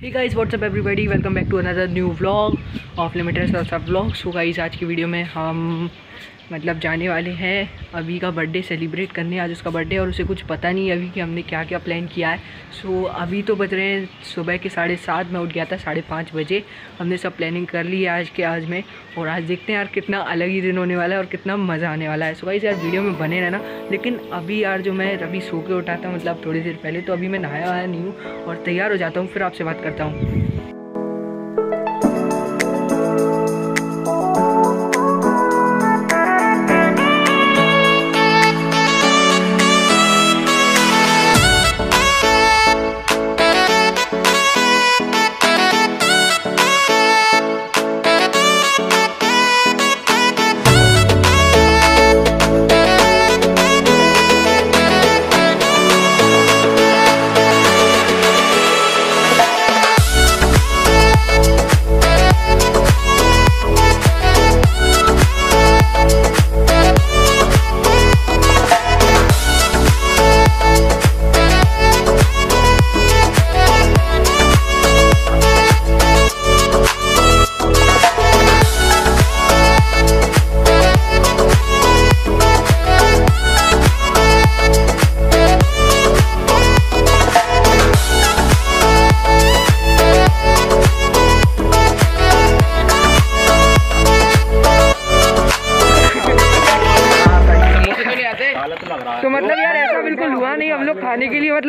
Hey guys what's up everybody welcome back to another new vlog of limited vlog so guys आज की video में हम मतलब जाने वाले हैं, अभी का बर्थडे सेलिब्रेट करने, आज उसका बर्थडे और उसे कुछ पता नहीं अभी कि हमने क्या क्या प्लान किया है। सो अभी तो बज रहे हैं सुबह के साढ़े सात, में उठ गया था साढ़े पाँच बजे। हमने सब प्लानिंग कर ली है आज के आज में और आज देखते हैं यार कितना अलग ही दिन होने वाला है और कितना मज़ा आने वाला है। सो गाइस यार वीडियो में बने रहना। लेकिन अभी यार जो मैं अभी सो के उठा था मतलब थोड़ी देर पहले तो अभी मैं नहाया हुआ नहीं हूँ और तैयार हो जाता हूँ, फिर आपसे बात करता हूँ।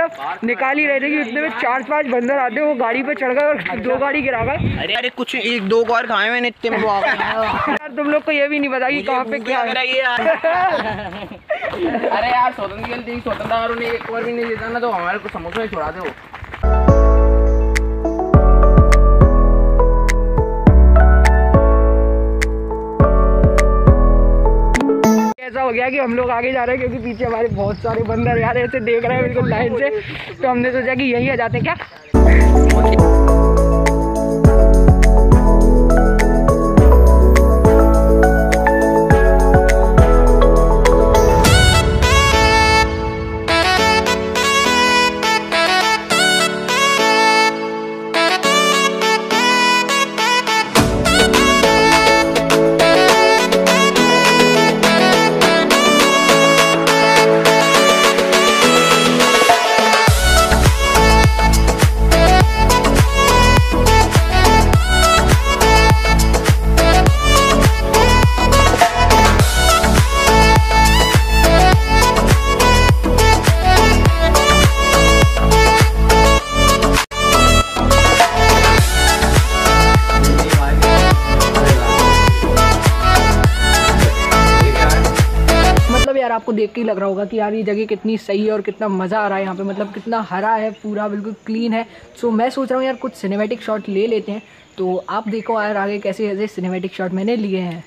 मतलब निकाल ही। रहे थे कि उतने में चार पाँच बंदर आते वो गाड़ी पे चढ़ गए और दो गाड़ी गिरा गए। अरे अरे कुछ एक दो और खाए मैंने इतने में गया। यार तुम लोग को ये भी नहीं पता की कहाँ पे क्या है अरे यार स्वतंत्र स्वतंत्र एक बार भी नहीं देता ना तो हमारे को समोसा ही छोड़ा दो। हो गया कि हम लोग आगे जा रहे हैं, क्योंकि पीछे हमारे बहुत सारे बंदर यार ऐसे देख रहे हैं बिल्कुल लाइन से। तो हमने सोचा कि यही आ जाते हैं, क्या? आपको देख के ही लग रहा होगा कि यार ये जगह कितनी सही है और कितना मज़ा आ रहा है यहाँ पे। मतलब कितना हरा है, पूरा बिल्कुल क्लीन है। सो मैं सोच रहा हूँ यार कुछ सिनेमेटिक शॉट ले लेते हैं। तो आप देखो यार आगे कैसे कैसे सिनेमेटिक शॉट मैंने लिए हैं।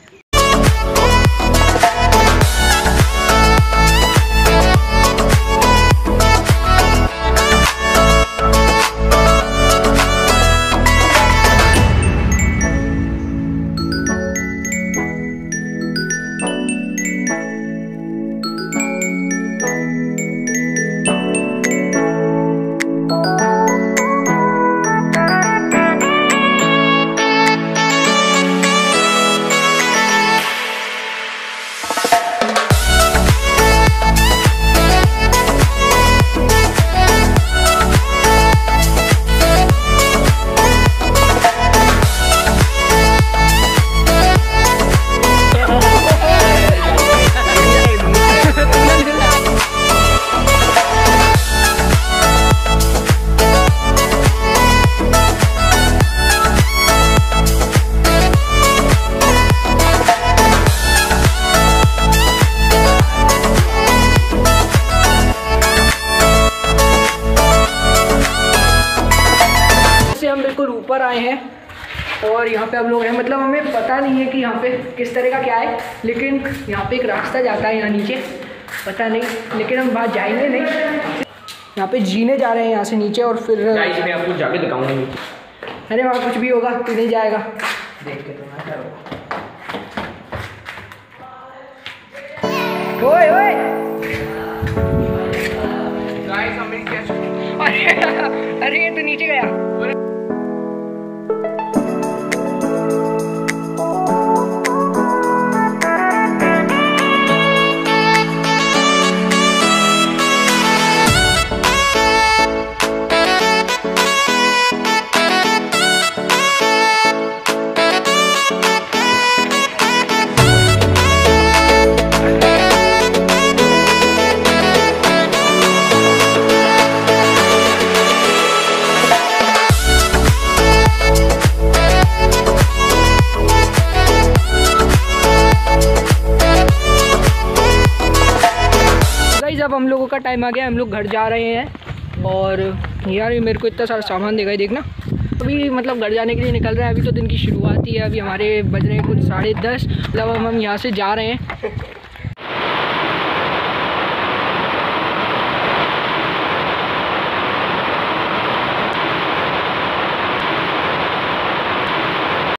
और यहाँ पे हम लोग हैं मतलब हमें पता नहीं है कि यहाँ पे किस तरह का क्या है लेकिन यहाँ पे एक रास्ता जाता है यहाँ नीचे पता नहीं लेकिन हम बाहर जाएँगे नहीं। यहाँ पे जीने जा रहे हैं यहाँ से नीचे और फिर मैं आपको जाके दिखाऊँगा अरे वहाँ कुछ भी होगा तू नहीं जाएगा। देख के तो ओए ओए। अरे अरे ये तो नीचे गया। का टाइम आ गया, हम लोग घर जा रहे हैं। और यार मेरे को इतना सारा सामान देगा ही देखना। अभी मतलब घर जाने के लिए निकल रहे हैं, अभी तो दिन की शुरुआत ही है, अभी हमारे बज रहे हैं कुछ साढ़े दस। मतलब हम हम यहाँ से जा रहे हैं।